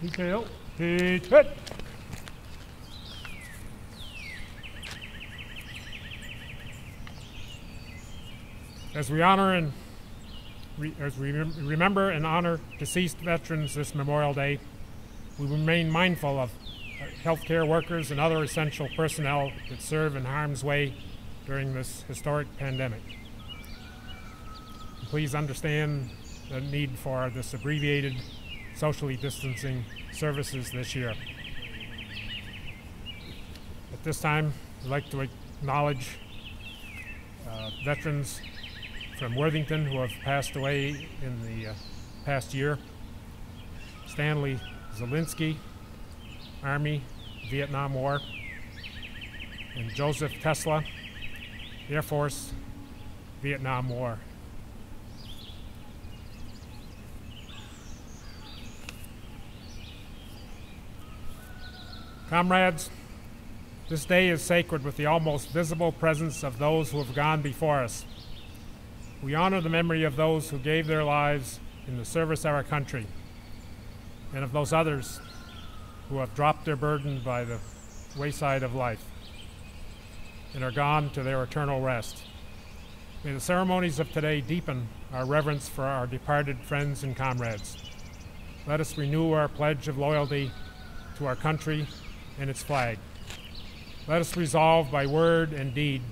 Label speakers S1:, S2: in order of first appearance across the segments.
S1: Detail. Teach it. As we honor and re, as we rem- remember and honor deceased veterans this Memorial Day, we remain mindful of uh, healthcare workers and other essential personnel that serve in harm's way during this historic pandemic. Please understand the need for this abbreviated socially distancing services this year. At this time, I'd like to acknowledge uh, veterans from Worthington who have passed away in the uh, past year. Stanley Zelinsky, Army, Vietnam War, and Joseph Tesla, Air Force, Vietnam War. Comrades, this day is sacred with the almost visible presence of those who have gone before us. We honor the memory of those who gave their lives in the service of our country and of those others who have dropped their burden by the wayside of life and are gone to their eternal rest. May the ceremonies of today deepen our reverence for our departed friends and comrades. Let us renew our pledge of loyalty to our country and its flag. Let us resolve by word and deed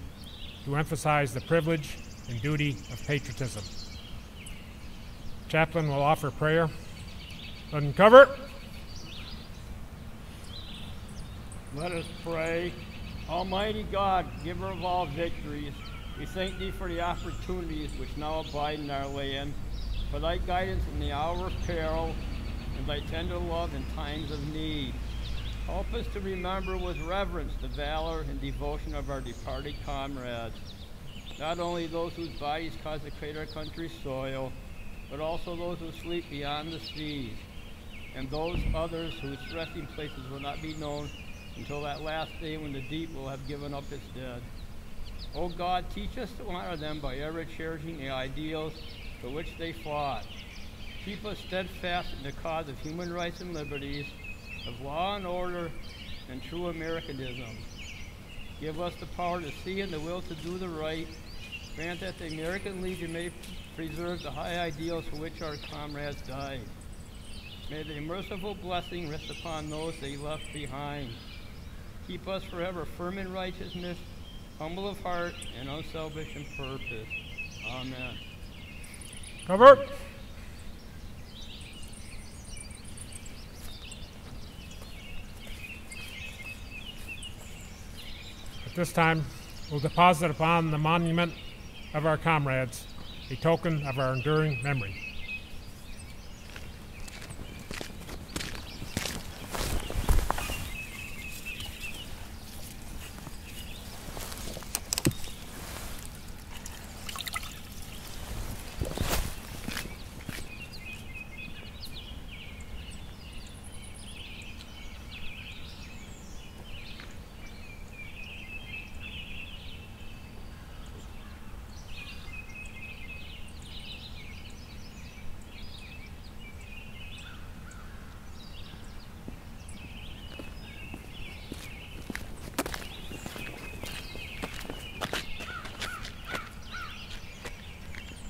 S1: to emphasize the privilege and duty of patriotism. Chaplain will offer prayer. Uncover.
S2: Let us pray. Almighty God, giver of all victories, we thank thee for the opportunities which now abide in our land, for thy guidance in the hour of peril, and thy tender love in times of need. Help us to remember with reverence the valor and devotion of our departed comrades, not only those whose bodies consecrate our country's soil, but also those who sleep beyond the seas, and those others whose resting places will not be known until that last day when the deep will have given up its dead. O oh God, teach us to honor them by ever cherishing the ideals for which they fought. Keep us steadfast in the cause of human rights and liberties of law and order and true Americanism. Give us the power to see and the will to do the right. Grant that the American Legion may preserve the high ideals for which our comrades died. May the merciful blessing rest upon those they left behind. Keep us forever firm in righteousness, humble of heart, and unselfish in purpose. Amen.
S1: Cover. This time, we'll deposit upon the monument of our comrades a token of our enduring memory.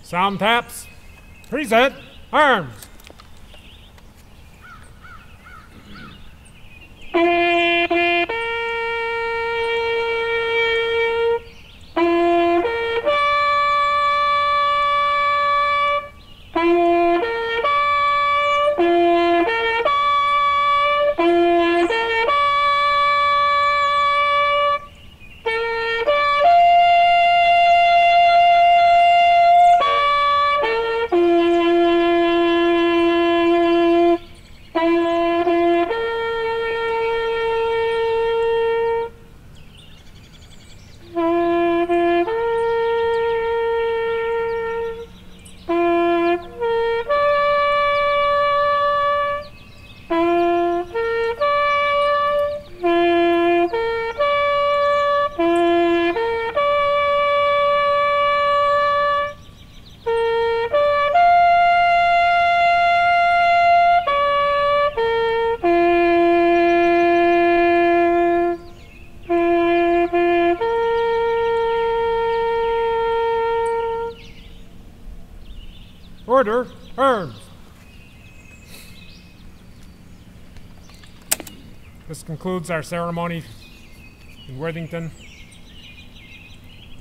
S1: Sound taps. Present. Arms. Order, arms. This concludes our ceremony in Worthington.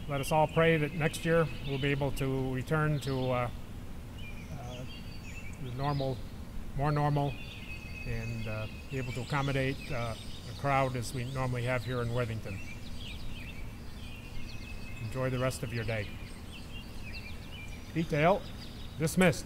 S1: Let us all pray that next year we'll be able to return to uh, uh, the normal, more normal, and uh, be able to accommodate uh, a crowd as we normally have here in Worthington. Enjoy the rest of your day. Detail dismissed.